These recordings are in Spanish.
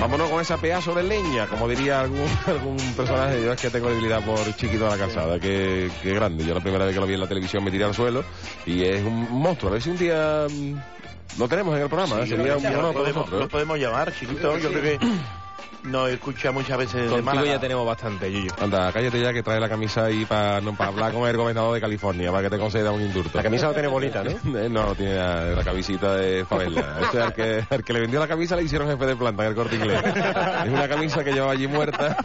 Vámonos con esa pedazo de leña, como diría algún, algún personaje. Yo es que tengo debilidad por Chiquito de la Calzada, que, que grande. Yo la primera vez que lo vi en la televisión me tiré al suelo y es un monstruo. A ver si un día mm, lo tenemos en el programa. ¿eh? Sería un honor para podemos, nosotros. lo podemos llamar, chiquito. Yo creo que nos escucha muchas veces de Contigo Málaga. ya tenemos bastante, Yuyu. Anda, cállate ya que trae la camisa ahí para no, para hablar con el gobernador de California, para que te conceda un indulto. La camisa no tiene bolita, ¿no? No, tiene la, la camisita de favela. Este, al, que, al que le vendió la camisa le hicieron jefe de planta en el corte inglés. Es una camisa que llevaba allí muerta.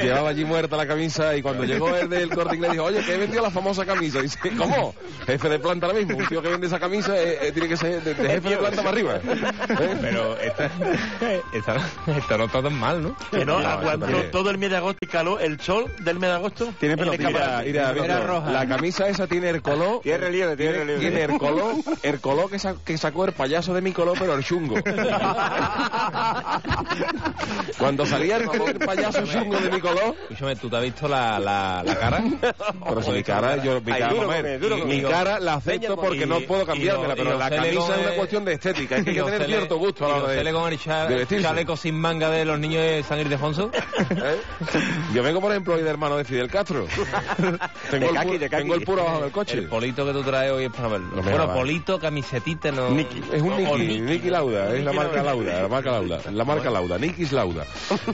llevaba allí muerta la camisa y cuando llegó el del corte inglés dijo, oye, que he vendido la famosa camisa. Y dice, ¿cómo? Jefe de planta ahora mismo. Un tío que vende esa camisa eh, eh, tiene que ser de, de jefe de planta para arriba. ¿Eh? Pero esta, esta, esta no está tan mal, ¿no? Que no, aguantó todo el mes de agosto y caló el sol del mes de agosto. Tiene escaparate. Mira, la camisa esa tiene el color. Tiene relieve, tiene relieve. Tiene el color, el color que, sa- que sacó el payaso de mi color, pero el chungo. Cuando salía el, el payaso chungo de mi color, Escúchame, ¿tú te has visto la, la, la cara? pero si mi cara, yo, mi Ay, cara, duro él, duro mi cara la acepto porque no puedo cambiármela, y- pero y la camisa es una cuestión de estética, hay que y tener cierto gusto a la y hora de, con el chaleco sin manga de los niños de San Ildefonso. ¿Eh? Yo vengo, por ejemplo, hoy de hermano de Fidel Castro. tengo, De el, caqui, pu- de caqui. tengo el puro abajo del coche. El polito que tú traes hoy es para verlo. No bueno, polito, camisetita, no... Es un O Niki, Niki. Niki Lauda, es la marca Lauda. La marca Lauda, la marca Lauda, Lauda.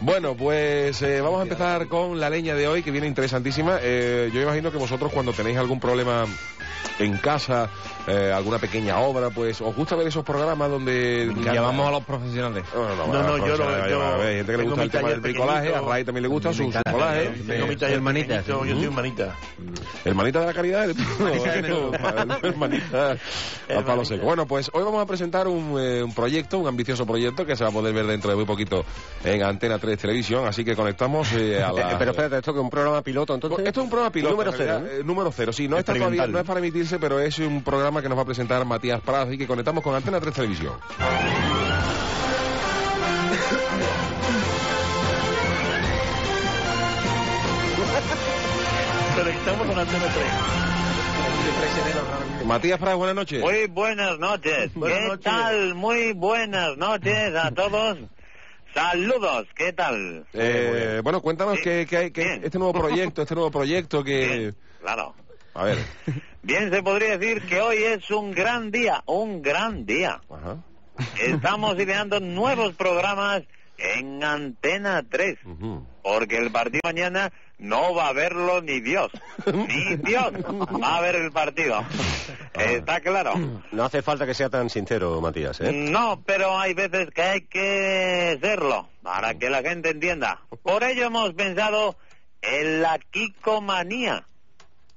Bueno, pues eh, vamos a empezar con la leña de hoy, que viene interesantísima. Eh, yo imagino que vosotros cuando tenéis algún problema en casa, eh, alguna pequeña obra, pues os gusta ver esos programas donde... Llamamos a los profesionales. No, no, No, no, yo ver, Hay gente que le tengo gusta el mi tema del bricolaje, a. Ray también le gusta su, su colaje. Tengo mi taller Hermanita. Yo soy hermanita. ¿El manita de la caridad? El manita al palo seco. Bueno, pues hoy vamos a presentar un, eh, un proyecto, un ambicioso proyecto que se va a poder ver dentro de muy poquito en Antena 3 Televisión, así que conectamos eh, a Eh, la... Pero espérate, esto que es un programa piloto, entonces. Esto es un programa piloto. Número cero. ¿no? eh, número cero, sí. No está todavía, no es para emitirse, pero es un programa que nos va a presentar Matías Prado, así que conectamos con Antena 3 Televisión. Conectamos con Antena 3. Matías Prado, buenas noches. Muy buenas noches. Buenas ¿Qué noches. tal? Muy buenas noches a todos. Saludos, ¿qué tal? Eh, bueno, cuéntanos Sí. qué, qué hay, qué- Bien. este nuevo proyecto, este nuevo proyecto que... Bien, claro. A ver. Bien, se podría decir que hoy es un gran día, un gran día. Ajá. Estamos ideando nuevos programas en Antena 3, Ujú. porque el partido mañana no va a verlo ni Dios. Ni Dios va a ver el partido. ¿Está claro? No hace falta que sea tan sincero, Matías, ¿eh? No, pero hay veces que hay que serlo para que la gente entienda. Por ello hemos pensado en la Kikomanía,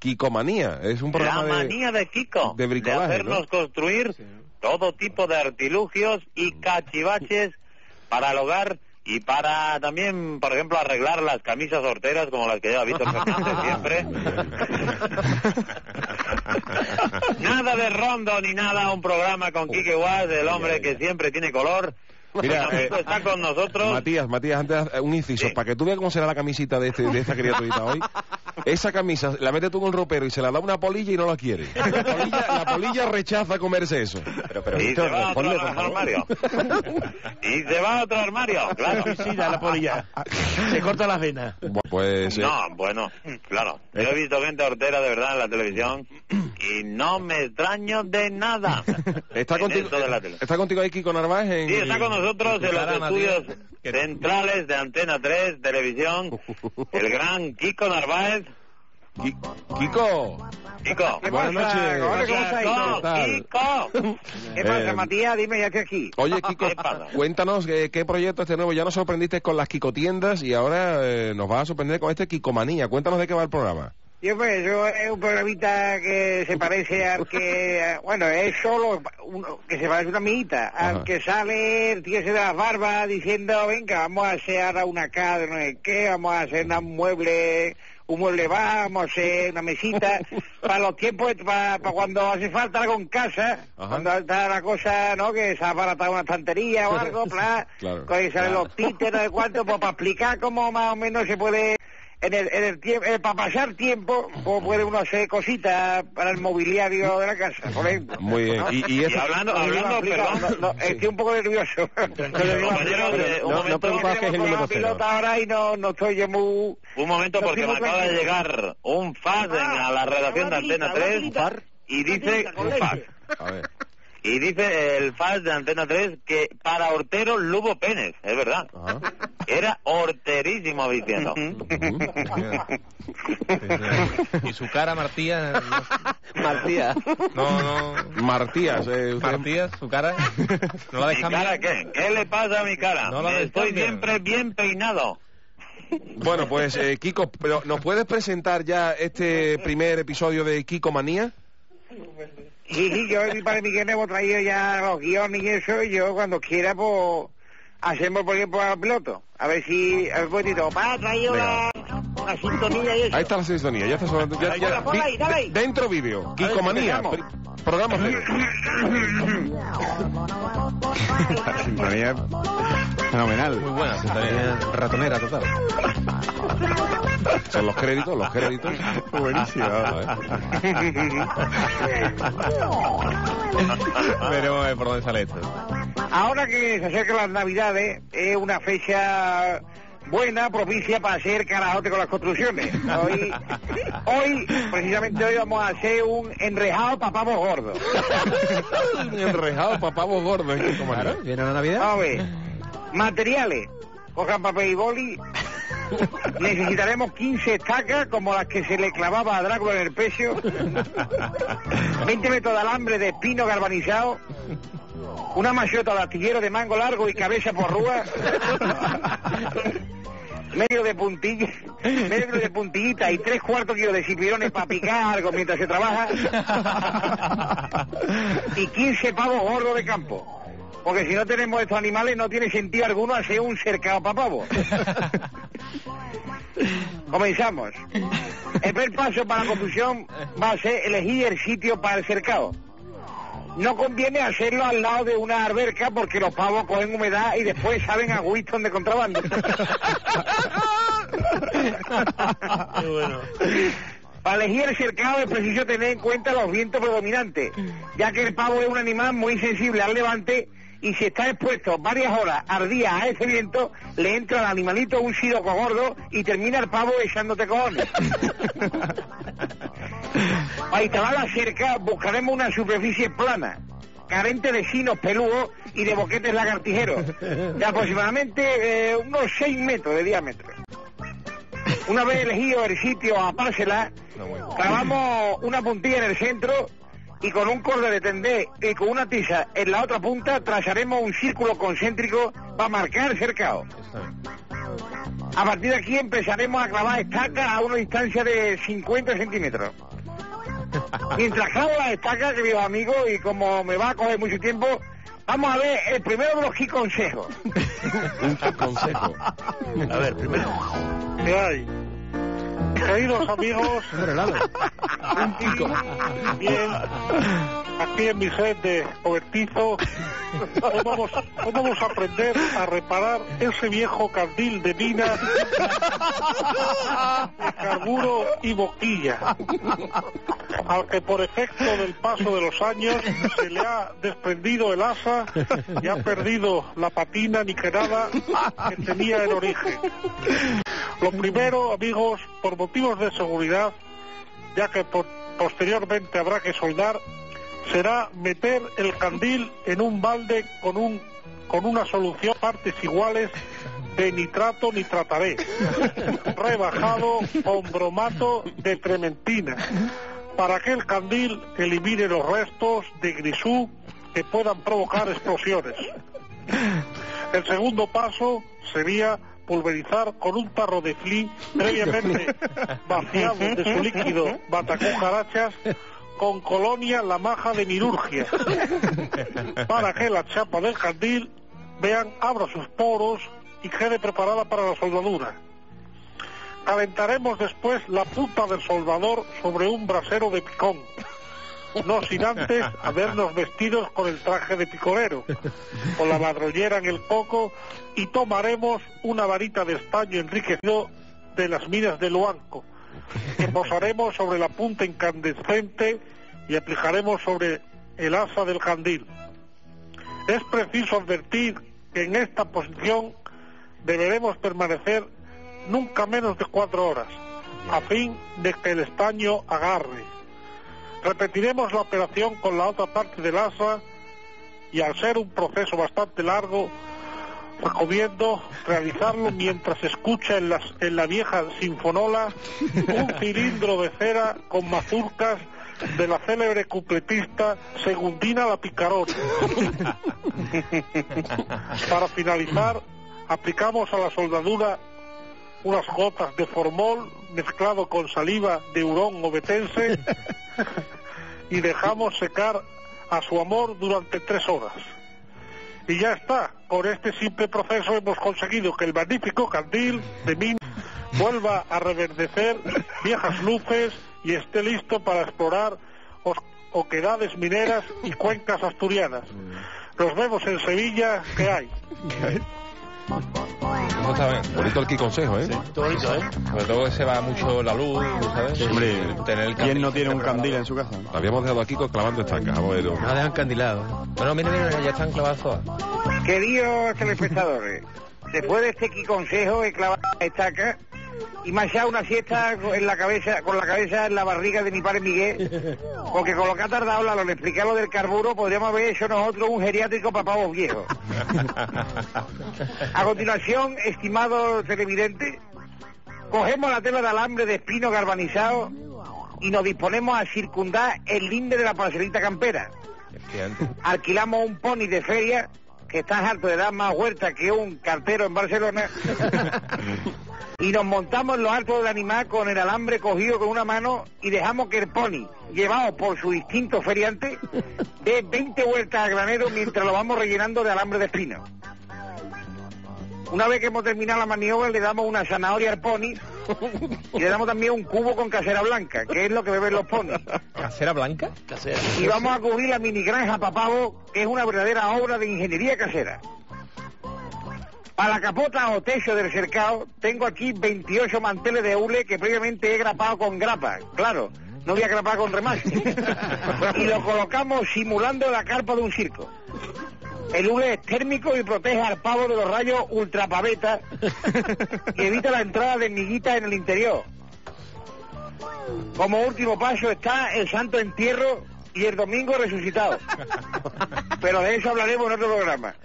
Kikomanía, es un la programa de... manía de Kiko, de bricolaje, hacernos ¿no? construir todo tipo de artilugios y cachivaches para el hogar y para también, por ejemplo, arreglar las camisas horteras como las que lleva Víctor Fernández siempre. nada de rondo ni nada, un programa con Quique Guas, el hombre que siempre tiene color. Mira, eh, está con nosotros. Matías, Matías, antes eh, un inciso, Sí. para que tú veas cómo será la camisita de, este, de esta criaturita hoy. Esa camisa la metes tú en un ropero y se la da una polilla y no la quiere. La polilla, la polilla rechaza comerse eso. Pero, pero, y se va a otro armario. y se va a otro armario, claro. Suicida la polilla. Se corta las venas. Bueno, Pues eh, No, bueno, claro. Yo he visto gente hortera de verdad en la televisión y no me extraño de nada. está en contigo, esto de la tele. está contigo ahí Kiko Narváez en... Sí, está con nosotros en los estudios Matías. Que- centrales de Antena 3, Televisión, el gran Kiko Narváez. Ki- Kiko. Kiko. Buenas noches. Hola, ¿cómo estáis? Kiko, ¿Qué? Kiko. ¿Qué pasa, Eh, Matías? Dime, ya estoy aquí. Oye, Kiko, ¿Qué pasa? cuéntanos eh, qué proyecto este nuevo. Ya nos sorprendiste con las Kikotiendas y ahora eh, nos vas a sorprender con este Kikomanía. Cuéntanos de qué va el programa. Y pues, eso es un programita que se parece al que, bueno, es solo uno, que se parece a una amiguita, al Ajá. que sale el tío ese de las barbas diciendo, venga, vamos a hacer ahora una casa, de no sé qué, vamos a hacer un mueble, un mueble va, vamos a hacer una mesita, para los tiempos, para, para cuando hace falta algo en casa, Ajá. cuando está la cosa, ¿no?, que se ha abaratado una estantería o algo, bla, Claro. que salen los títeres, de cuánto, pues para explicar cómo más o menos se puede en el, en el tiempo, para pasar tiempo, pues puede uno hacer cositas para el mobiliario de la casa, por ejemplo. Muy bien. ¿No? Y, y Y eso- hablando, No, hablando, no, perdón, no, no, Estoy un poco nervioso. compañero, eh, un No, preocupaos que es el número cero. pilota ahora y no, no estoy yo muy... un momento No, porque me acaba de llegar un en- Ah, a la redacción de Antena tirita, 3 una tirita. y dice un leche. A ver. Y dice el fax de Antena 3 que para hortero Lugo Pérez, es verdad. Ajá. Era horterísimo diciendo. Y su cara, Martía. Martía. No, no. Martías, eh, usted- Martía, su cara. No la ¿Mi dejan cara qué? ¿Qué le pasa a mi cara? No la Estoy siempre bien peinado. Bueno, pues eh, Kiko, pero ¿nos puedes presentar ya este primer episodio de Kiko Manía? Sí, sí, yo mi padre Miguel hemos traído ya los guiones y eso, y yo cuando quiera, pues, hacemos, por ejemplo, al piloto. A ver si, a ver, un poquitito, papá, ha traído la, la sintonía y eso. Ahí está la sintonía, ya está sonando. Ya, ya- Ponla, ponla ahí, dale ahí. de- dentro vídeo, Kiko Manía, empezamos. pri- programa. La sintonía fenomenal. Muy buena sintonía. Ratonera total. Son los créditos, los créditos. Buenísimo. Veremos eh, por dónde sale esto. Ahora que se acercan las navidades, es una fecha buena, propicia para hacer carajote con las construcciones. Hoy, hoy, precisamente hoy vamos a hacer un enrejado para pavos gordos. Enrejado en Kiko Manía. ¿Viene la Navidad? A ver. Materiales. Cojan papel y boli. Necesitaremos 15 estacas como las que se le clavaba a Drácula en el pecho. 20 metros de alambre de espino galvanizado. Una macheta de astillero de mango largo y cabeza por rúa. medio de puntilla, medio de puntillita y tres cuartos kilos de cipirones para picar algo mientras se trabaja. y 15 pavos gordos de campo. Porque si no tenemos estos animales no tiene sentido alguno hacer un cercado para pavos. Comenzamos. El primer paso para la construcción va a ser elegir el sitio para el cercado. No conviene hacerlo al lado de una alberca porque los pavos cogen humedad y después saben a Winston de contrabando. Para elegir el cercado es preciso tener en cuenta los vientos predominantes, ya que el pavo es un animal muy sensible al levante y si está expuesto varias horas al día a ese viento, le entra al animalito un siroco gordo y termina el pavo echándote cojones. Para instalar la cerca buscaremos una superficie plana, carente de sinos peludos y de boquetes lagartijeros, de aproximadamente eh, unos 6 metros de diámetro. Una vez elegido el sitio a pársela, clavamos una puntilla en el centro y con un corde de tendé y con una tiza en la otra punta trazaremos un círculo concéntrico para marcar el cercado. A partir de aquí empezaremos a clavar estacas a una distancia de 50 centímetros. Mientras clavo las estacas, queridos amigos, y como me va a coger mucho tiempo, vamos a ver el primero de los key consejos. Un consejo. A ver, primero. ¿Qué hay? Queridos amigos, bien, aquí en mi set de cobertizo, hoy vamos, hoy vamos a aprender a reparar ese viejo candil de mina de carburo y boquilla, al que por efecto del paso de los años se le ha desprendido el asa y ha perdido la patina niquelada que tenía en origen. Lo primero, amigos, por motivos de seguridad, ya que po- posteriormente habrá que soldar, será meter el candil en un balde con un con una solución partes iguales de nitrato nitrataré, rebajado con bromato de trementina, para que el candil elimine los restos de grisú que puedan provocar explosiones. El segundo paso sería pulverizar con un tarro de fli previamente vaciado de su líquido batacucarachas con colonia la maja de mirurgia. Para que la chapa del candil vean abra sus poros y quede preparada para la soldadura. Calentaremos después la punta del soldador sobre un brasero de picón no sin antes habernos vestidos con el traje de picorero, con la madroñera en el coco y tomaremos una varita de estaño enriquecido de las minas de Luanco, que posaremos sobre la punta incandescente y aplicaremos sobre el asa del candil. Es preciso advertir que en esta posición deberemos permanecer nunca menos de cuatro horas, a fin de que el estaño agarre. Repetiremos la operación con la otra parte del asa y al ser un proceso bastante largo, recomiendo realizarlo mientras se escucha en, las, en la vieja sinfonola un cilindro de cera con mazurcas de la célebre cupletista Segundina la Picarona. Para finalizar, aplicamos a la soldadura unas gotas de formol mezclado con saliva de hurón obetense y dejamos secar a su amor durante tres horas. Y ya está, con este simple proceso hemos conseguido que el magnífico candil de Min vuelva a reverdecer viejas luces y esté listo para explorar oquedades mineras y cuencas asturianas. Nos vemos en Sevilla, ¿qué hay? Eso está bien. Bonito el consejo, ¿eh? Todo bonito, ¿eh? Sobre todo que se va mucho la luz, ¿sabes? Hombre, Tener el ¿quién no tiene un candil en su casa? Habíamos dejado aquí clavando estacas. Vamos a ver. No dejan candilado. Bueno, mira, mira, ya están clavadas todas. Queridos telespectadores, después de este aquí consejo he clavado la estaca y me ha echado una siesta en la cabeza, con la cabeza en la barriga de mi padre Miguel, porque con lo que ha tardado la, lo de explicar lo del carburo, podríamos haber hecho nosotros un geriátrico para pavos viejos. A continuación, estimado televidente, cogemos la tela de alambre de espino galvanizado y nos disponemos a circundar el linde de la parcelita campera alquilamos un pony de feria que está harto de dar más vueltas que un cartero en Barcelona y nos montamos en lo alto del animal con el alambre cogido con una mano y dejamos que el pony, llevado por su instinto feriante, dé 20 vueltas al granero mientras lo vamos rellenando de alambre de espino. Una vez que hemos terminado la maniobra le damos una zanahoria al pony y le damos también un cubo con casera blanca, que es lo que beben los ponis. ¿Casera blanca? Y vamos a cubrir la mini granja Papavo, que es una verdadera obra de ingeniería casera. Para la capota o techo del cercado, tengo aquí 28 manteles de hule que previamente he grapado con grapa. Claro, no voy a grapar con remate. y lo colocamos simulando la carpa de un circo. El hule es térmico y protege al pavo de los rayos ultrapaveta y evita la entrada de miguitas en el interior. Como último paso está el santo entierro y el domingo resucitado. Pero de eso hablaremos en otro programa.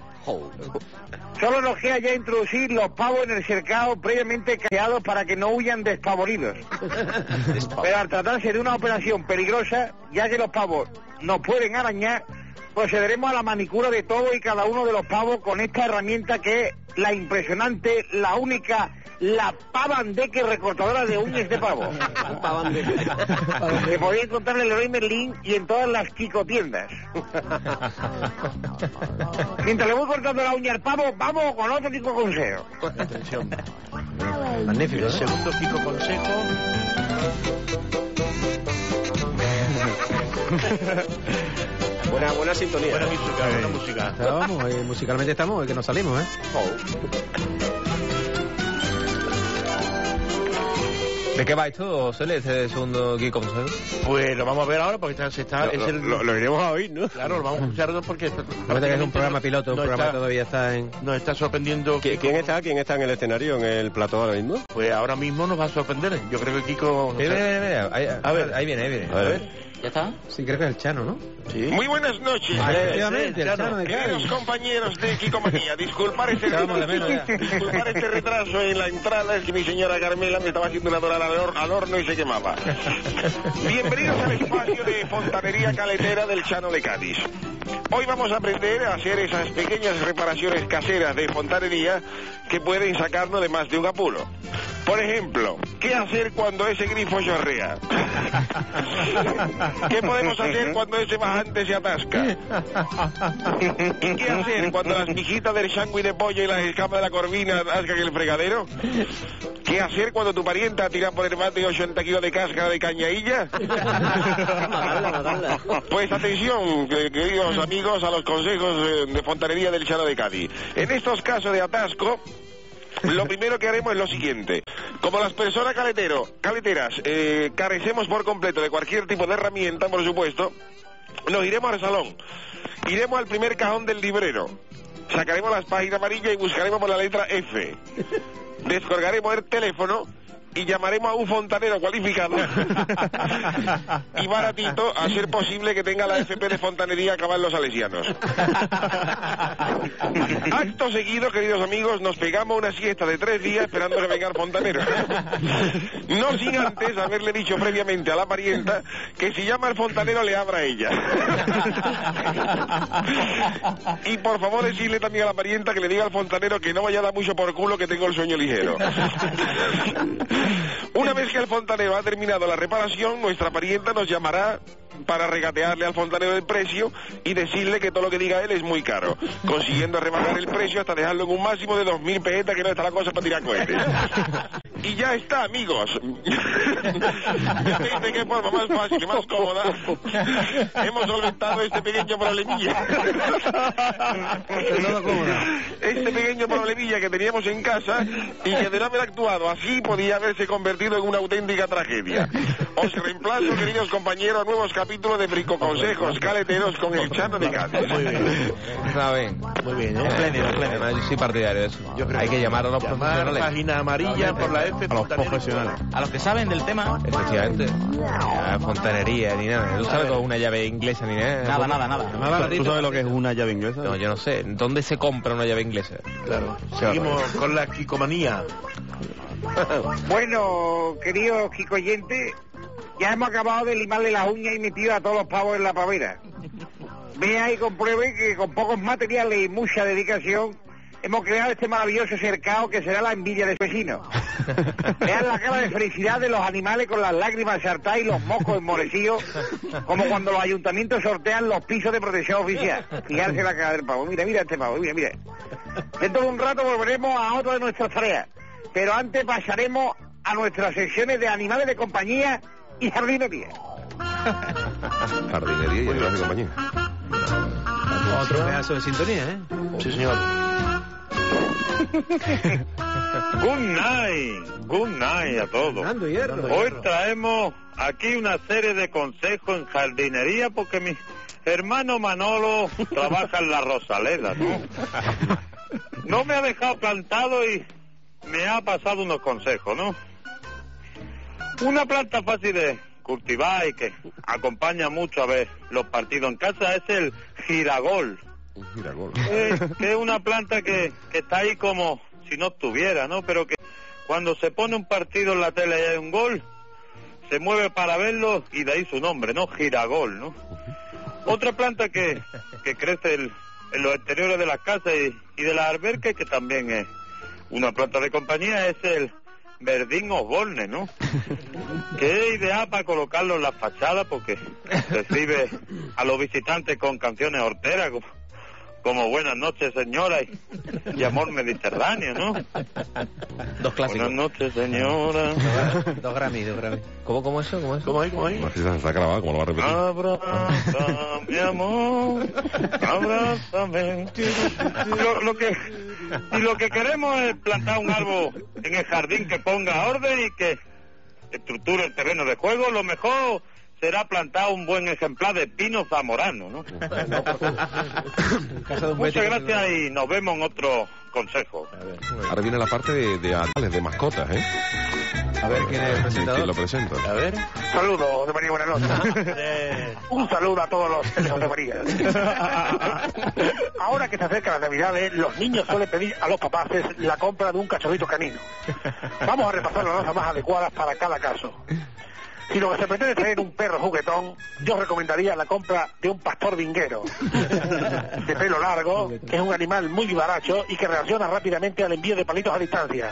Solo nos queda ya introducir los pavos en el cercado previamente caseados para que no huyan despavoridos. Pero al tratarse de una operación peligrosa, ya que los pavos nos pueden arañar, procederemos a la manicura de todo y cada uno de los pavos con esta herramienta que es la impresionante, la única, la pavandeque recortadora de uñas de pavo. Que podéis encontrar en el Leroy Merlin y en todas las Kiko tiendas. Mientras le voy cortando la uña al pavo, vamos con otro Kiko consejo. Atención. Magnífico, El segundo pico consejo. Buena, buena sintonía. Buena música, buena música. Vamos, eh, musicalmente estamos, es que nos salimos, ¿eh? ¿De qué va esto, Cele, este segundo Geek Consejo? Pues lo vamos a ver ahora porque está, se está, es el- Lo, lo iremos a oír, ¿no? Claro, lo vamos a escuchar porque... Acuérdate que es un programa piloto, un nos programa está- todavía está en... Nos está sorprendiendo. ¿Qui- ¿Quién está? ¿Quién está en el escenario, en el plató ahora mismo? Pues ahora mismo nos va a sorprender. Yo creo que Kiko... no Mira, sé. mira, mira, ahí, A ver. ahí viene, ahí viene. A ver. ¿Ya está? Sí, creo que es el Chano, ¿no? Sí. Muy buenas noches. Ah, efectivamente, el Chano. De Queridos compañeros de Kikomanía, disculpar este, disculpar este retraso en la entrada, es que mi señora Carmela me estaba haciendo una dorada al, hor- al horno y se quemaba. Bienvenidos al espacio de fontanería caletera del Chano de Cádiz. Hoy vamos a aprender a hacer esas pequeñas reparaciones caseras de fontanería que pueden sacarnos de más de un apuro. Por ejemplo, ¿qué hacer cuando ese grifo chorrea? ¿Qué podemos hacer cuando ese bajante se atasca? ¿Y qué hacer cuando las mijitas del sándwich de pollo y las escamas de la corvina ascan el fregadero? ¿Qué hacer cuando tu parienta tira por el bate 80 kilos de cáscara de cañailla? Pues atención, que- queridos amigos, a los consejos de fontanería del Chano de Cádiz. En estos casos de atasco, lo primero que haremos es lo siguiente. Como las personas caletero, caleteras eh, carecemos por completo de cualquier tipo de herramienta, por supuesto, nos iremos al salón. Iremos al primer cajón del librero. Sacaremos las páginas amarillas y buscaremos por la letra F. Descolgaremos el teléfono y llamaremos a un fontanero cualificado y baratito a ser posible que tenga la FP de fontanería acabar los salesianos. Acto seguido, queridos amigos, nos pegamos una siesta de tres días esperando que venga el fontanero. No sin antes haberle dicho previamente a la parienta que si llama al fontanero le abra a ella. Y por favor decirle también a la parienta que le diga al fontanero que no vaya a dar mucho por culo que tengo el sueño ligero. Una vez que el fontanero ha terminado la reparación, nuestra parienta nos llamará para regatearle al fontanero el precio y decirle que todo lo que diga él es muy caro, consiguiendo rebajar el precio hasta dejarlo en un máximo de 2.000 pesetas, que no está la cosa para tirar cohetes. Y ya está, amigos. ¿De qué forma más fácil y más cómoda hemos solventado este pequeño problemilla? Este pequeño problemilla que teníamos en casa y que de no haber actuado así podía haberse convertido en una auténtica tragedia. Os reemplazo, queridos compañeros, a nuevos capítulos de Consejos Caleteros con el Chano de Cáceres. Muy bien. Está bien. Muy bien, ¿eh? Espléndido, espléndido. Yo soy partidario de eso. Yo creo Hay que llamar a los Llamar profesionales. página amarilla por la F. A los profesionales. A los que saben del tema, Efectivamente. Fontanería ni nada. ¿Tú sabes con una llave inglesa ni nada? nada, nada, nada. ¿Tú sabes lo que es una llave inglesa? No, yo no sé. ¿Dónde se compra una llave inglesa? Claro. Seguimos con la quicomanía. Bueno, queridos Kikoyentes, ya hemos acabado de limarle las uñas y metido a todos los pavos en la pavera. Vea y compruebe que con pocos materiales y mucha dedicación hemos creado este maravilloso cercado que será la envidia de su vecino. Vean la cara de felicidad de los animales con las lágrimas saltadas y los mocos enmorecidos, como cuando los ayuntamientos sortean los pisos de protección oficial. Fijarse la cara del pavo. Mira, mira este pavo, mira, mira. Dentro de un rato volveremos a otra de nuestras tareas, pero antes pasaremos a nuestras secciones de animales de compañía y jardinería. Jardinería y animales de compañía. Otro pedazo de sintonía, ¿eh? Sí, señor. Good night, good night a todos. Hoy traemos aquí una serie de consejos en jardinería porque mi hermano Manolo trabaja en la Rosaleda, ¿no? No me ha dejado plantado y me ha pasado unos consejos, ¿no? Una planta fácil de cultivar y que acompaña mucho a ver los partidos en casa es el giragol. Un giragol. Eh, que es una planta que, que está ahí como si no estuviera, ¿no? Pero que cuando se pone un partido en la tele y hay un gol, se mueve para verlo y de ahí su nombre, ¿no? Giragol, ¿no? Otra planta que, que crece el- en los exteriores de las casas y, y de las albercas, que también es una planta de compañía, es el verdín osborne, ¿no? Que es ideal para colocarlo en las fachadas porque recibe a los visitantes con canciones horteras, como Buenas noches, señora, y, y Amor Mediterráneo, ¿no? Dos clásicos. Buenas noches, señora. Dos Grammy, dos Grammy. ¿Cómo, cómo eso? ¿Cómo eso? ¿Cómo ahí? ¿Cómo ahí? Así se está grabado, como lo va a repetir. Abraza, mi amor, abrázame. Lo, lo que, y lo que queremos es plantar un árbol en el jardín que ponga orden y que estructure el terreno de juego. Lo mejor será plantar un buen ejemplar de pino zamorano, ¿no? Muchas gracias y nos vemos en otro consejo. Ahora viene la parte de, de animales, de mascotas, ¿eh? A ver quién es el Sí, presentador. ¿Quién lo presenta? A ver. Saludos, José María, buenas noches. Un saludo a todos los de José María. Ahora que se acercan las navidades, los niños suelen pedir a los papaces la compra de un cachorrito canino. Vamos a repasar las razas más adecuadas para cada caso. Si lo que se pretende es traer un perro juguetón, yo recomendaría la compra de un pastor vinguero, de pelo largo, que es un animal muy vivaracho y que reacciona rápidamente al envío de palitos a distancia.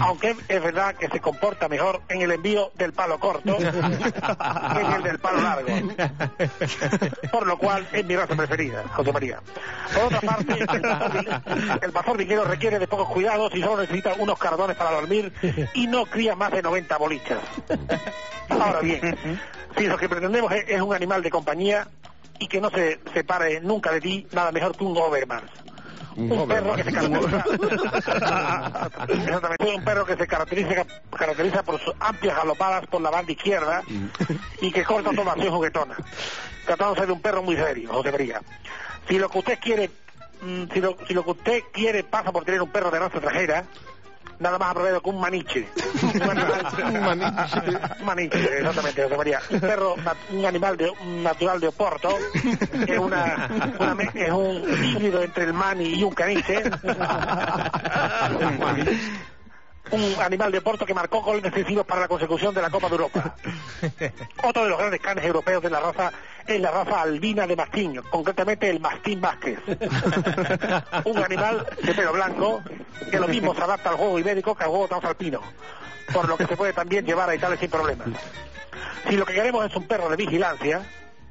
Aunque es verdad que se comporta mejor en el envío del palo corto que en el del palo largo. Por lo cual es mi raza preferida, José María. Por otra parte, el pastor, vi- el pastor vinguero requiere de pocos cuidados y solo necesita unos cardones para dormir y no cría más de 90 bolichas. Ahora bien, si lo que pretendemos es, es un animal de compañía y que no se separe nunca de ti, nada mejor que un Doberman. Un perro que se caracteriza Exactamente, un perro que se caracteriza, caracteriza por sus amplias galopadas por la banda izquierda y que corta toda acción juguetona. Tratándose de un perro muy serio José María. Si lo que usted quiere mm, si lo, si lo que usted quiere pasa por tener un perro de raza extranjera nada más apropiado que un maniche un animal Un maniche. un maniche, exactamente, José María. Un perro, un animal de, un natural de Oporto, que es, una, es un híbrido entre el mani y un caniche. un animal de Oporto que marcó goles decisivos para la consecución de la Copa de Europa. Otro de los grandes canes europeos de la raza es la raza albina de mastín, concretamente el mastín Vázquez. un animal de pelo blanco que lo mismo se adapta al juego ibérico que al juego transalpino, por lo que se puede también llevar a Italia sin problemas. Si lo que queremos es un perro de vigilancia,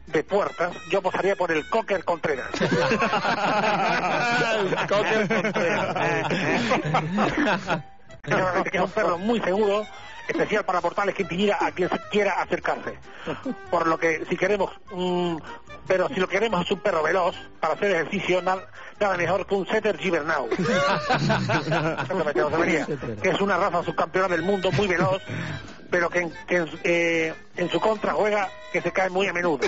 de puertas, yo apostaría por el Cocker Contreras. Cocker Exactamente, que es un perro muy seguro, especial para portales que intimida a quien se quiera acercarse. Por lo que si queremos, pero si lo que queremos es un perro veloz para hacer ejercicio, na- nada mejor que un setter Gibernau. Que es una raza subcampeona del mundo muy veloz, pero que, en, que eh, en su contra juega que se cae muy a menudo.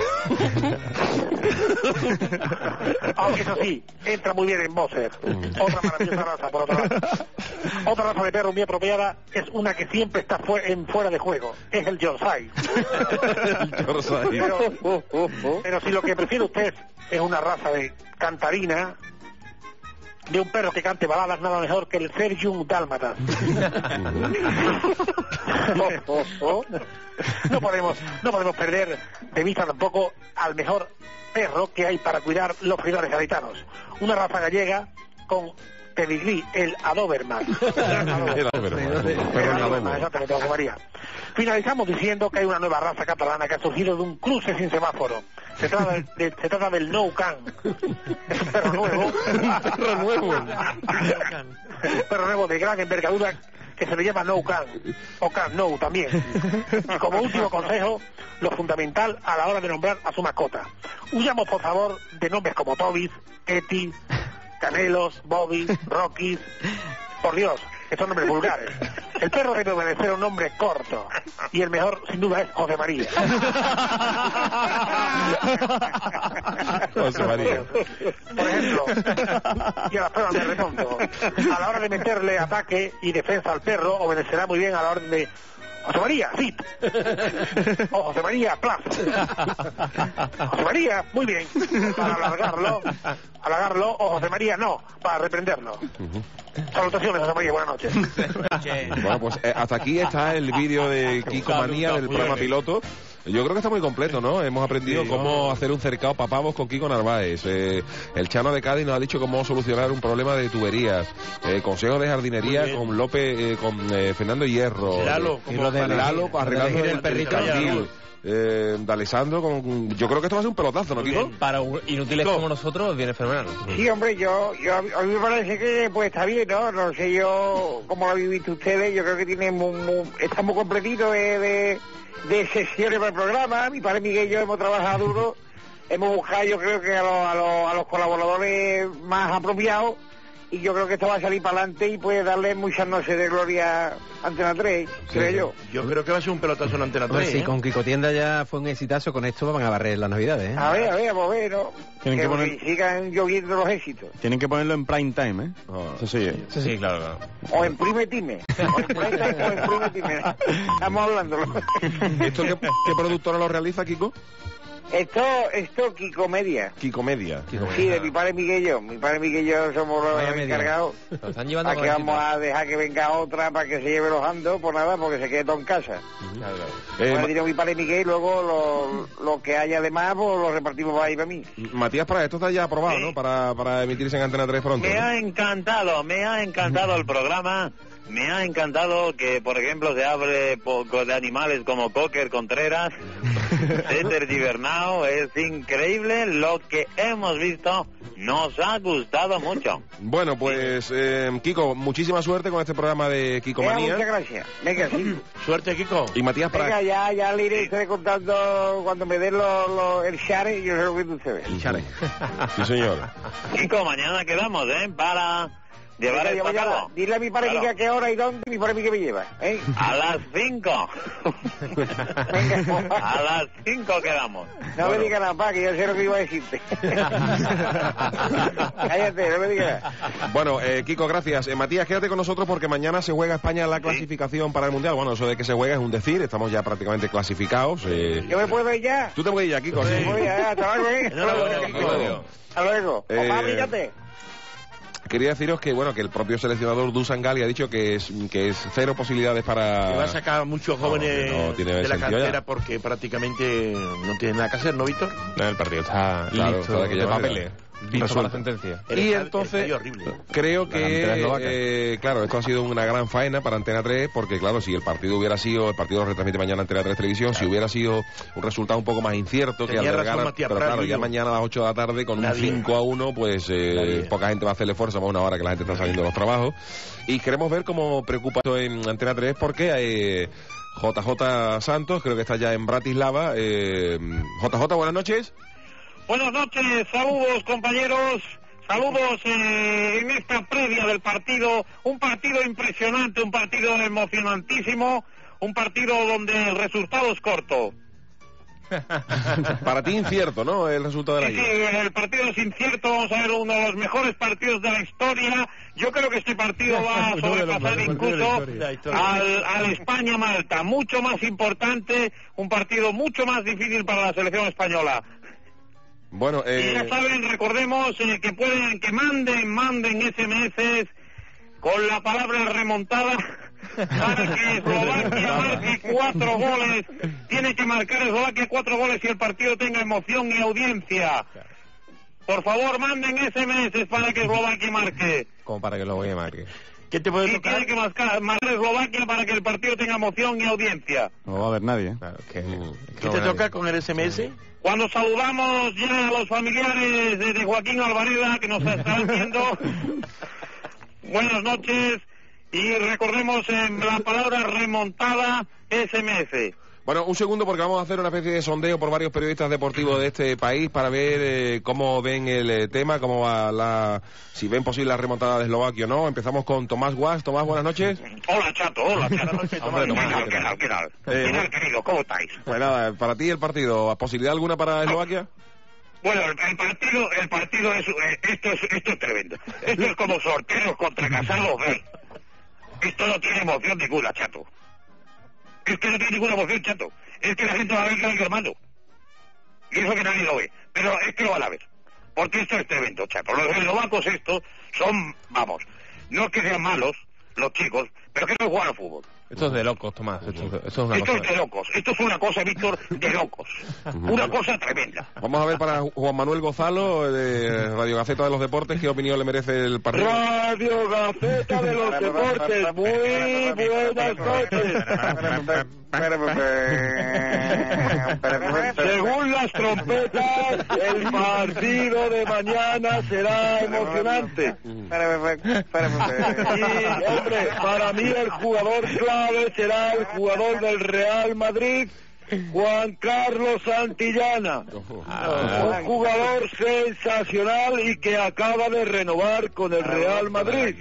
Aunque eso sí, entra muy bien en Moser. Otra maravillosa raza, por otro lado. Otra raza de perro muy apropiada es una que siempre está fue- en fuera de juego. Es el Yorkshire. Pero, pero si lo que prefiere usted es una raza de cantarina, de un perro que cante baladas, nada mejor que el Sergium Dálmatas. no podemos no podemos perder de vista tampoco al mejor perro que hay para cuidar los fridores gaditanos. Una raza gallega con pedigrí, el Adoberman. El Adoberman, exactamente, María. Finalizamos diciendo que hay una nueva raza catalana que ha surgido de un cruce sin semáforo. Se trata, de- se trata del No Can. Es un perro nuevo. perro nuevo. un perro nuevo de gran envergadura que se le llama No Can. O Can No también. Y como último consejo, lo fundamental a la hora de nombrar a su mascota. Huyamos, por favor, de nombres como Tobis, Eti, Canelos, Bobby, Rocky. Por Dios, estos nombres vulgares. El perro debe obedecer a un nombre corto. Y el mejor, sin duda, es José María. José María. Por ejemplo, y a las pruebas de redondo. A la hora de meterle ataque y defensa al perro, obedecerá muy bien a la orden de José María, sí. O José María, plaza. José María, muy bien. Para alargarlo, alargarlo, o José María, no, para reprenderlo. Salutaciones, José María, buenas noches. Bueno, pues eh, hasta aquí está el vídeo de Kiko Manía del programa piloto. Yo creo que está muy completo, ¿no? Hemos aprendido cómo hacer un cercado papavos con Kiko Narváez. Eh, el Chano de Cádiz nos ha dicho cómo solucionar un problema de tuberías. Eh, consejos de jardinería con López, eh, con eh, Fernando Hierro. Lalo, Eh, como y lo de para- Lalo para arreglando elegir el perrito. Eh, de Alessandro con... Yo creo que esto va a ser un pelotazo, ¿no, Kiko? Para inútiles como nosotros viene fenomenal. Sí, hombre, yo, yo, a mí me parece que pues está bien, ¿no? No sé yo cómo lo habéis visto ustedes, yo creo que tiene muy, muy- está muy completito de, de, de sesiones para el programa, mi padre Miguel y yo hemos trabajado duro, hemos buscado yo creo que a los, a los, a los colaboradores más apropiados y yo creo que esto va a salir para adelante y puede darle muchas noches de gloria a Antena 3, creo yo. Yo creo que va a ser un pelotazo en Antena Hombre, 3. si ¿eh? con Kiko Tienda ya fue un exitazo, con esto van a barrer las navidades, ¿eh? A ver, a ver, vamos a ver, ¿no? Tienen que que poner- sigan lloviendo los éxitos. Tienen que ponerlo en prime time, ¿eh? Eso sí. ¿eh? Sí, claro, claro. O en Prime Time. O en Prime Time o en Prime Time. Estamos hablando. ¿Esto qué, qué productora lo realiza, Kiko? Esto, esto, Kiko Media. Kiko Media. Sí, de mi padre Miguel y yo. Mi padre Miguel y yo somos los Vaya encargados. Lo están llevando ¿A con que el vamos a dejar que venga otra para que se lleve los andos? Por nada, porque se quede todo en casa. Claro, claro. Eh, Bueno, diré mi padre Miguel y luego lo, lo que haya además, pues lo repartimos para ahí para mí. Matías Prada, esto está ya aprobado, ¿no? Para, para emitirse en Antena 3 pronto. Me ¿no? ha encantado, me ha encantado el programa Me ha encantado que, por ejemplo, se hable poco de animales como Cocker Contreras, César Gibernau. Es increíble lo que hemos visto. Nos ha gustado mucho. Bueno, pues, eh, Kiko, muchísima suerte con este programa de Kiko Venga, Manía. muchas gracias. Venga, sí. Suerte, Kiko. Y Matías Venga, Prat. ya, ya le iré estaré contando cuando me den lo- lo- el share y yo sé lo que ustedes. Sí, señor. Chico, mañana quedamos, ¿eh? Para llevar a- pacado. Dile a mi padre Claro. a qué hora y dónde y mi padre que me lleva. ¿eh? A las 5. A las 5 quedamos. No me digas nada, pa, que yo sé lo que iba a decirte. Cállate, no me digas nada. Bueno, eh, Kiko, gracias. Eh, Matías, quédate con nosotros porque mañana se juega España la clasificación para el Mundial. Bueno, eso de que se juega es un decir, estamos ya prácticamente clasificados. eh. ¿Yo me puedo ir ya? Tú te puedes ir ya, Kiko. sí. Voy ya, hasta luego, ¿eh? Hasta luego. Hasta luego. Eh. Quería deciros que bueno que el propio seleccionador Dusan Gali ha dicho que es que es cero posibilidades para Que va a sacar muchos jóvenes No, no tiene de la ya. cantera porque prácticamente no tienen nada que hacer, ¿no, Víctor? El partido está Claro, listo, está de aquella manera. Para la sentencia. El Y entonces- el. Creo que, eh, claro, esto ha sido una gran faena para Antena 3, porque claro, si el partido hubiera sido, el partido lo retransmite mañana Antena 3 Televisión, si hubiera sido un resultado un poco más incierto, que razón Matías pero claro, ya mañana a las 8 de la tarde con Nadie. un 5 a 1, pues eh, poca gente va a hacerle fuerza, más una hora que la gente está saliendo de los trabajos. Y queremos ver cómo preocupa esto en Antena 3, porque eh, JJ Santos, creo que está ya en Bratislava. Eh, JJ, buenas noches. Buenas noches, saludos compañeros, saludos eh, en esta previa del partido, un partido impresionante, un partido emocionantísimo, un partido donde el resultado es corto. Para ti incierto, ¿no? El resultado de la Sí, sí, el partido es incierto, vamos a ver uno de los mejores partidos de la historia. Yo creo que este partido va a sobrepasar incluso al, al España-Malta. Mucho más importante, un partido mucho más difícil para la selección española. Bueno, eh, ya saben, recordemos eh, que pueden, que manden, manden SMS con la palabra remontada para que Eslovaquia marque cuatro goles. Tiene que marcar Eslovaquia cuatro goles y el partido tenga emoción y audiencia. Por favor, manden SMS para que Eslovaquia marque. Como para que lo voy a marque. ¿Qué te puede Y tocar? tiene que marcar, marcar Eslovaquia para que el partido tenga emoción y audiencia. No va a haber nadie. ¿eh? Claro, que, que ¿Qué no te toca con el SMS? Cuando saludamos ya a los familiares de, de Joaquín Alvareda que nos están viendo, buenas noches y recordemos en la palabra remontada SMS. Bueno, un segundo porque vamos a hacer una especie de sondeo por varios periodistas deportivos de este país para ver eh, cómo ven el eh, tema, cómo va la, si ven posible la remontada de Eslovaquia o no. Empezamos con Tomás Guas. Tomás, buenas noches. Hola chato, hola chato. Hombre, ¿Qué Tomás, tal, ¿qué tal? qué tal? Eh, ¿Qué tal, querido? ¿Cómo estáis? Pues nada, para ti el partido, ¿posibilidad alguna para Eslovaquia? Bueno, el, el partido, el partido es, eh, esto es, esto es tremendo. Esto es como sorteos contra casados B. Esto no tiene emoción ninguna, chato. Es que no tiene ninguna emoción, chato. Es que la gente va a ver que hermano. Y eso que nadie lo ve. Pero es que lo van a ver. Porque esto es tremendo, chato. Los eslovacos estos son, vamos, no es que sean malos, los chicos, pero que no juegan al fútbol. Esto es de locos, Tomás. Esto, esto es una Esto cosa. es de locos. Esto es una cosa, Víctor, de locos. Una cosa tremenda. Vamos a ver para Juan Manuel Gozalo, de Radio Gaceta de los Deportes, qué opinión le merece el partido. Radio Gaceta de los Deportes, muy buenas noches. Según las trompetas, el partido de mañana será emocionante. Y, hombre, para mí el jugador clave será el jugador del Real Madrid, Juan Carlos Santillana. Un jugador sensacional y que acaba de renovar con el Real Madrid.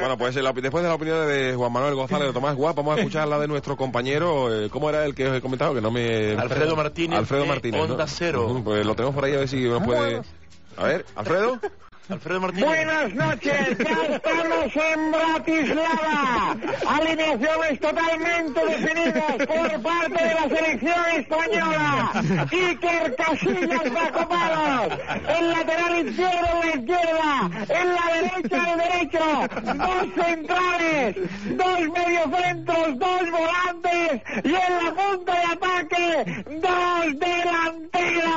Bueno, pues después de la opinión de Juan Manuel González de Tomás Guap, vamos a escuchar la de nuestro compañero, eh, ¿cómo era el que os he comentado? Que no me... Alfredo Martínez, Alfredo Martínez. ¿no? Onda Cero. Pues lo tenemos por ahí a ver si nos puede... A ver, Alfredo. Alfredo Martínez. Buenas noches, ya estamos en Bratislava. Alineaciones totalmente definidas por parte de la selección española. Iker Casillas bajo palos. El lateral izquierdo en la izquierda. En la derecha el derecho. Dos centrales. Dos mediocentros. Dos volantes. Y en la punta de ataque. Dos delanteros.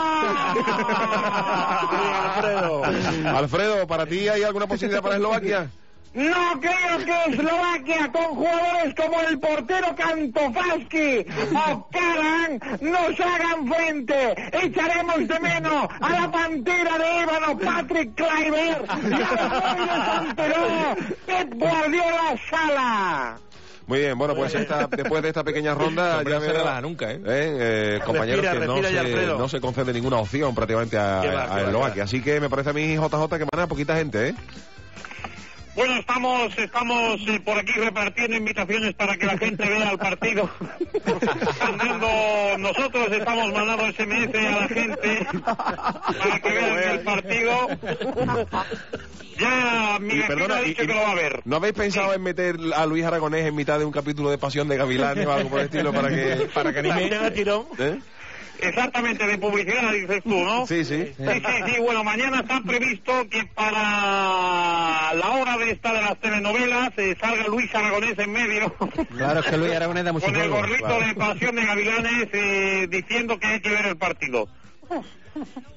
Alfredo. Alfredo, ¿para ti hay alguna posibilidad para Eslovaquia? No creo que Eslovaquia, con jugadores como el portero Kantofaski o Karan, nos hagan frente. Echaremos de menos a la pantera de Ébano, Patrick Kluivert, y a de Pep Guardiola Sala. Muy bien, bueno, pues esta, después de esta pequeña ronda ya no se relaja nunca, ¿eh? eh, compañeros Respira, que no respira se, no se concede ninguna opción prácticamente a, va, a va, Eslovaquia. Así que me parece a mí, JJ, que van a poquita gente, ¿eh? Bueno, estamos, estamos eh, por aquí repartiendo invitaciones para que la gente vea el partido. Mandando, nosotros estamos mandando SMS a la gente para que vean el partido. Ya mi perdona, ha dicho y- que lo va a ver. ¿No habéis pensado en meter a Luis Aragonés en mitad de un capítulo de Pasión de Gavilanes o algo por el estilo para que... Para que anime. Mira, tirón. ¿Eh? Exactamente, de publicidad dices tú, ¿no? Sí, sí. Sí, sí, sí, bueno, mañana está previsto que para la hora de esta de las telenovelas eh, salga Luis Aragonés en medio. Claro, es que Luis Aragonés da mucho Con el gorrito Claro. de pasión de Gavilanes eh, diciendo que hay que ver el partido.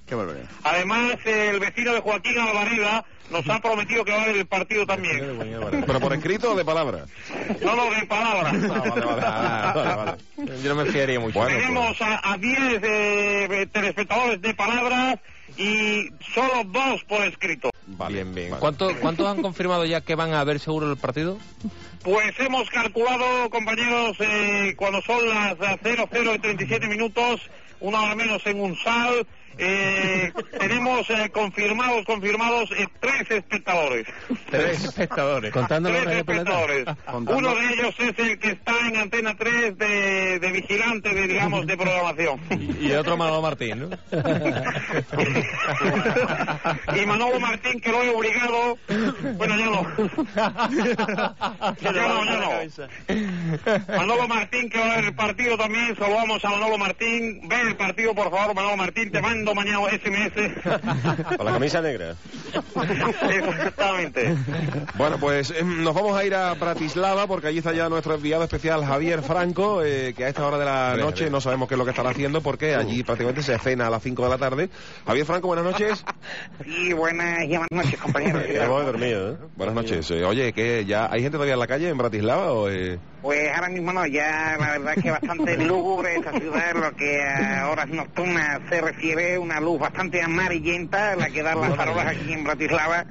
Qué barbaridad. Además, el vecino de Joaquín Alvareda nos ha prometido que va a ver el partido también. ¿Pero por escrito o de palabra? No lo de palabras. Ah, vale, vale, ah, vale, vale. Yo no me fiaría mucho. Bueno, pues. Tenemos a, a 10 eh, telespectadores de palabras y solo dos por escrito. Vale, Bien, bien. vale. ¿Cuánto- ¿Cuántos han confirmado ya que van a ver seguro el partido? Pues hemos calculado, compañeros, eh, cuando son las eh, 00 y 37 minutos, una hora menos en un sal, eh, tenemos eh, confirmados, confirmados eh, tres espectadores. Tres espectadores. Contando los Tres espectadores. Uno de ellos es el que está en Antena 3 de, de vigilante, de, digamos, de programación. Y otro Manolo Martín, ¿no? y Manolo Martín, que lo he obligado, bueno, ya no. ya no, ya no. Manolo Martín, que va a ver el partido también, saludamos a Manolo Martín. Ve el partido, por favor, Manolo Martín, te mando mañana SMS. Con la camisa negra. Exactamente. Bueno, pues em, nos vamos a ir a Bratislava porque allí está ya nuestro enviado especial Javier Franco, eh, que a esta hora de la noche no sabemos qué es lo que estará haciendo porque allí prácticamente se cena a las 5 de la tarde. Javier Franco, buenas noches. Sí, buenas y buenas noches, compañeros. Hemos dormido, ¿eh? Buenas noches. Eh, oye, que ya hay gente todavía en la calle en Bratislava o eh? Pues ahora mismo no, ya la verdad es que bastante lúgubre esta ciudad, lo que a horas nocturnas se refiere, una luz bastante amarillenta, la que dan las farolas aquí en Bratislava.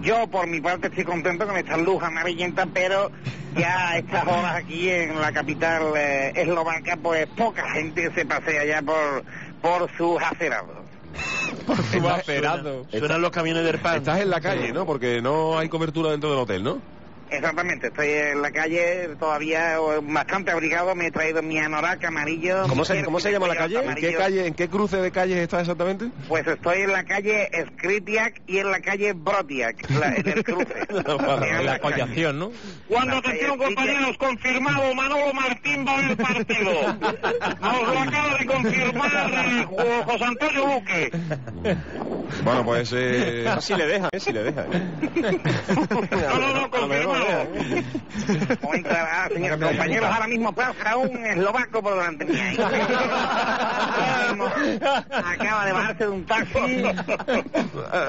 Yo por mi parte estoy contento con esta luz amarillenta, pero ya a estas horas aquí en la capital eh, eslovaca, pues poca gente se pasea ya por, por sus acerados. Su aferado. Suenan los camiones del pan. Estás en la calle, ¿no? Porque no hay cobertura dentro del hotel, ¿no? Exactamente, estoy en la calle todavía bastante abrigado, me he traído mi anorak amarillo. ¿Cómo se- cómo se jersey llama la calle? ¿En qué calle, en qué cruce de calles estás exactamente? Pues estoy en la calle Skritiak y en la calle Brotiak, la- en el cruce. En la collación, ¿no? Cuando atención compañeros, confirmado Manolo Martín va a ver el partido. Nos lo acaba de confirmar eh, Jo- José Antonio Luque. Bueno, pues eh, Si le deja, ¿eh? Si le deja. ¿eh? No, no, no, confirmado. ¿eh? Momento, ah, señores compañeros, ahora mismo pasa un eslovaco por delante mía. Mismo Acaba de bajarse de un taxi.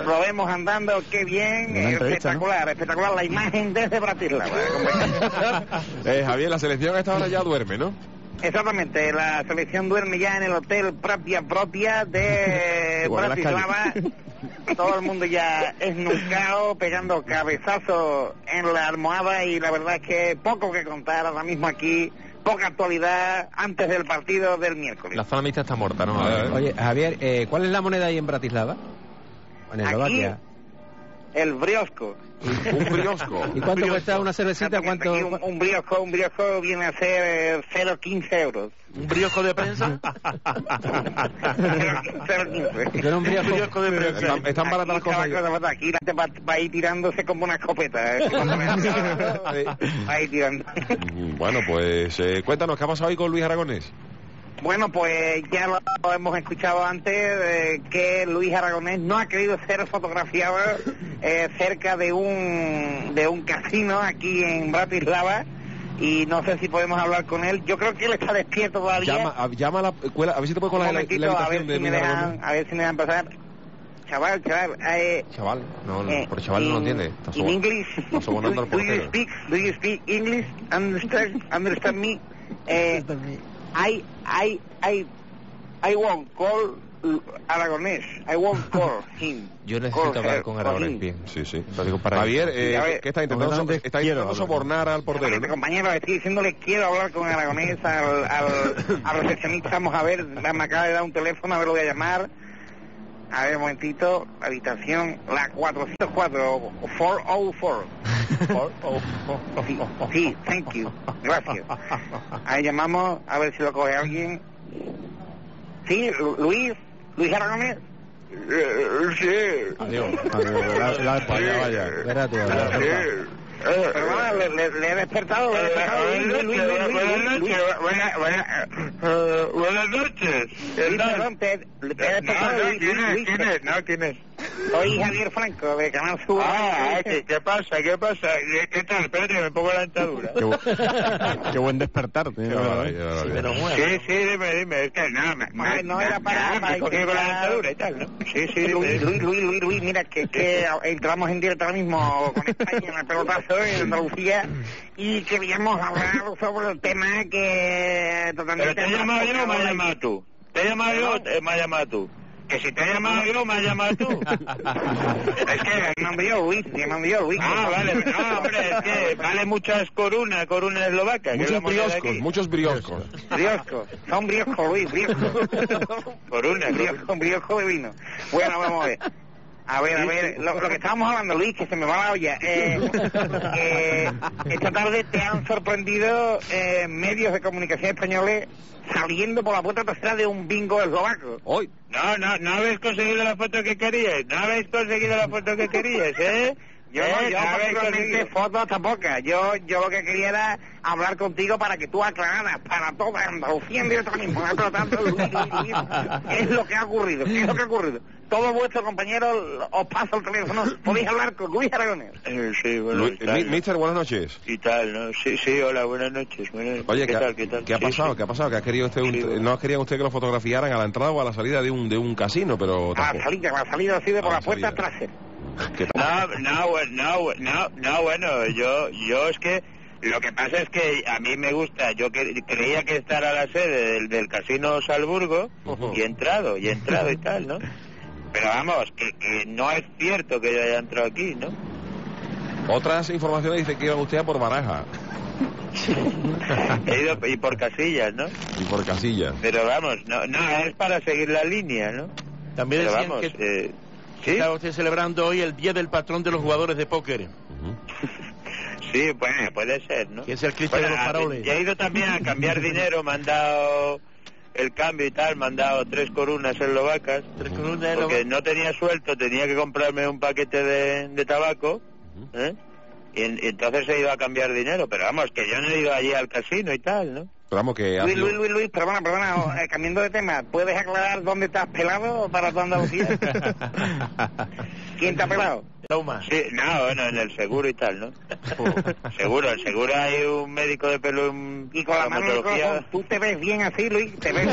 Lo vemos andando, qué bien. Espectacular, espectacular la imagen desde Bratislava. eh, Javier, la selección a esta hora ya duerme, ¿no? Exactamente, la selección duerme ya en el hotel propia propia de Bratislava. Todo el mundo ya es nuncao, pegando cabezazos en la almohada y la verdad es que poco que contar ahora mismo aquí, poca actualidad antes del partido del miércoles. La zona mixta está muerta, ¿no? Oye, Javier, eh, ¿cuál es la moneda ahí en Bratislava? En Aquí, Eslovaquia. El briosco. Un briosco. ¿Y cuánto cuesta una cervecita? ¿Cuánto? un, un briosco, un briosco viene a ser eh, 0,15 euros. ¿Un briosco de prensa? 0,15. Yo era un briosco. briosco de prensa. Están, están baratas las Aquí, cosas. cosa, Aquí la gente va, va a ir tirándose como una escopeta. ¿eh? va a ir tirando. Mm, Bueno, pues eh, cuéntanos, ¿qué ha pasado hoy con Luis Aragonés? Bueno, pues ya lo hemos escuchado antes, eh, que Luis Aragonés no ha querido ser fotografiado eh, cerca de un, de un casino aquí en Bratislava y no sé si podemos hablar con él. Yo creo que él está despierto todavía. Llama, a, llama a la cuela, a ver si te puedes colar la, la a ver de si me dejan, a ver si me dejan pasar. chaval, chaval. Eh, Chaval, no, no, eh, por chaval no lo in- entiende. Está In English, do, do you speak, do you speak English? Understand, understand me? Eh, I, I, I, I won't call Aragonés. I won't call him. Yo necesito hablar con Aragonés bien. Sí, sí. Lo digo para Javier, que- eh, ¿qué está intentando, so- está intentando sobornar al portero? Este ¿no? compañero, estoy diciéndole quiero hablar con Aragonés al, al, al recepcionista. Vamos a ver, me acaba de dar un teléfono, a ver lo voy a llamar. A ver, un momentito, habitación, la 404, 404. Sí, sí, thank you, gracias. Ahí llamamos, a ver si lo coge alguien. Sí, Lu- Luis, Luis Aragonés. Sí. Adiós. La- la- Vaya, vaya. Verá tú, verá. Perdona, le, he despertado. Buenas noches. Luis, perdón, te, te he despertado. Luis, Luis, Luis. ¿Quién es? No, ¿quién es? Soy Javier Franco, de Canal Sur. Ah, ¿qué, qué pasa? ¿Qué pasa? ¿Qué, qué tal? Espérate que me pongo la dentadura. Qué, bu- qué buen despertar. Qué barbaridad, qué barbaridad. Sí, sí, dime, dime. Es que no, me, No, no era para- me para cogí con la dentadura y tal, ¿no? Sí, sí, dime, Luis. Luis, Luis, Luis, Luis, mira, que, que entramos en directo ahora mismo con España en el pelotazo en Andalucía y queríamos hablar sobre el tema que totalmente... Pero te llamado yo o me has llamado tú. Te he llamado yo o me has llamado tú. Que si te he llamado yo, me has llamado tú. Es que me yo Luis, me yo Luis. Ah, vale, no, hombre, es que vale muchas corunas, coruna eslovaca. Muchos brioscos, muchos brioscos. Briosco, son briosco, Luis, briosco. Coruna, briosco, briosco de vino. Bueno, vamos a ver. A ver, a ver, lo, lo que estábamos hablando, Luis, que se me va la olla. Eh, eh, esta tarde te han sorprendido eh, medios de comunicación españoles saliendo por la puerta trasera de un bingo eslovaco. Hoy. No, no, no habéis conseguido la foto que queríais. No habéis conseguido la foto que queríais, ¿eh? Yo, ¿Eh? no, yo particularmente fotos pocas. Yo, yo lo que quería era hablar contigo para que tú aclararas para toda Andalucía en directo mismo. Por lo tanto, ¿Qué es lo que ha ocurrido? ¿Qué es lo que ha ocurrido? Todos vuestros compañeros os paso el teléfono. Podéis hablar con Luis Aragonés. Eh, sí, bueno, Luis-. Mister, buenas noches. Y tal, ¿no? Sí, sí, hola, buenas noches. buenas- Oye, ¿qué ¿qué, tal, qué tal? ¿qué ha Sí, pasado? sí. ¿Qué ha pasado? ¿Que ha querido usted un- Sí, bueno. no querían usted que lo fotografiaran a la entrada o a la salida de un de un casino, pero A la tampoco. salida, a la salida así de por A la la puerta trasera. ¿Qué tal? No, no, no, no, no, bueno, yo, yo es que lo que pasa es que a mí me gusta, yo creía que estar a la sede del, del Casino Salburgo y he entrado, y he entrado y tal, ¿no? Pero vamos, que, que no es cierto que yo haya entrado aquí, ¿no? Otras informaciones dicen que iban usted a por Baraja He ido y por casillas, ¿no? y por Casillas. Pero vamos, no, no, es para seguir la línea, ¿no? También Pero vamos, que eh, ¿sí? está usted celebrando hoy el Día del Patrón de los Jugadores de Póker, Sí, bueno, puede ser, ¿no? que es el Cristo Bueno, de los Faroles. y he ido también a cambiar dinero, me han dado el cambio y tal, me han dado tres corunas eslovacas, Tres colunas de porque no tenía suelto, tenía que comprarme un paquete de, de tabaco, ¿eh? Y, en- y entonces he ido a cambiar dinero, pero vamos, que yo no he ido allí al casino y tal, ¿no? Pero vamos que Luis, Luis, Luis, Luis, perdona, perdona, eh, cambiando de tema, ¿puedes aclarar dónde te has pelado para tu Andalucía? ¿Quién te ha pelado? Sí, no, bueno, en el seguro y tal, ¿no? seguro, en seguro hay un médico de pelo en Y con la mano el ¿tú te ves bien así, Luis? ¿Te ves?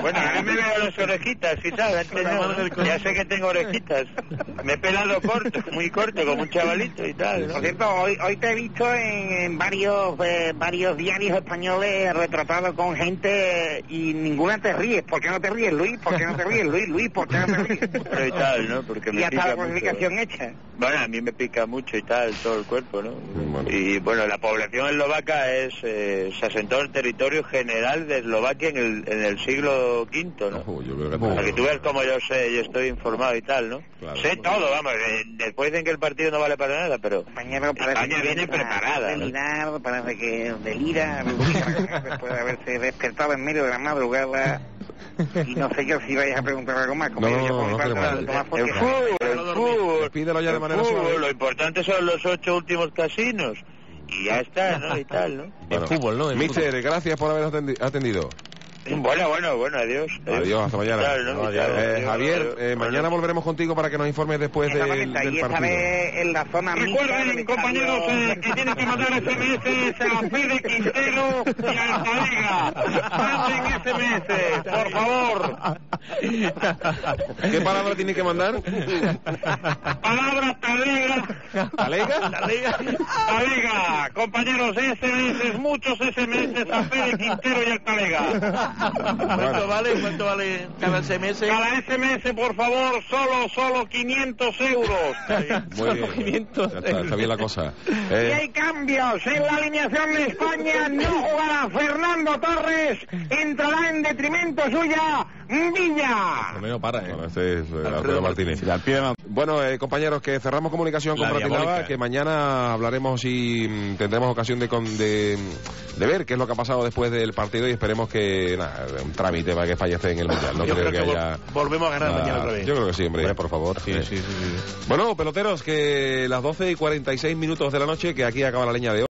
Bueno, ahora me veo las orejitas y tal, antes la no, el ya sé que tengo orejitas. Me he pelado corto, muy corto, como un chavalito y tal. ¿no? Por cierto, hoy, hoy te he visto en, en varios eh, varios diarios españoles retratado con gente y ninguna te ríes. ¿Por qué no te ríes, Luis? ¿Por qué no te ríes, Luis? Luis, ¿por qué no te ríes? Pero y tal, ¿no? Porque me ya está la mucho. clasificación hecha. Bueno, a mí me pica mucho y tal, todo el cuerpo, ¿no? Bueno. Y bueno, la población eslovaca es, eh, se asentó en el territorio general de Eslovaquia en el, en el siglo V, ¿no? Ojo, yo creo que Para que tú veas como yo sé, yo estoy informado y tal, ¿no? Claro. sé todo, vamos, eh, después dicen que el partido no vale para nada, pero parece España que viene entra preparada, a ¿no? Delirar, parece que delira después de haberse despertado en medio de la madrugada. Y no sé yo si vais a preguntar algo más. Como No, yo, no, no parte, el fútbol, el fútbol, Despídelo ya de el manera fútbol, lo importante son los ocho últimos casinos. Y ya está, ¿no? Y tal, ¿no? Bueno, fútbol, ¿no? Mister, gracias por haber atendi- atendido. Bueno, bueno, bueno, adiós. Adiós, hasta mañana. Claro, ¿no? Eh, Claro, adiós, Javier, adiós. eh, mañana volveremos contigo para que nos informes después del, del y esta partido. vez en la zona Recuerden, compañeros, eh, que tienen que mandar SMS a Fede Quintero y a Talega. Manden SMS, por favor. ¿Qué palabra tiene que mandar? Palabra Talega. ¿Talega? Talega. Compañeros, SMS, muchos SMS a Fede Quintero y a Talega. ¿Cuánto vale? ¿Cuánto vale cada SMS? Cada SMS, por favor, solo, solo 500 euros. Muy bien. Ya está, está bien la cosa. Y Eh, hay cambios en la alineación de España. No jugará Fernando Torres. Entrará en detrimento suya Villa. Por menos para, ¿eh? bueno, este es eh, Alfredo Martínez. Bueno, eh, compañeros, que cerramos comunicación con La Bratislava, que mañana hablaremos y mm, tendremos ocasión de, con- de, de ver qué es lo que ha pasado después del partido y esperemos que, nada, un trámite para que esté en el Mundial. No Yo creo, creo que que haya... volvemos a ganar nada- mañana otra vez. Yo creo que sí, hombre. por favor. Bueno, peloteros, que las 12 y 46 minutos de la noche, que aquí acaba la leña de hoy.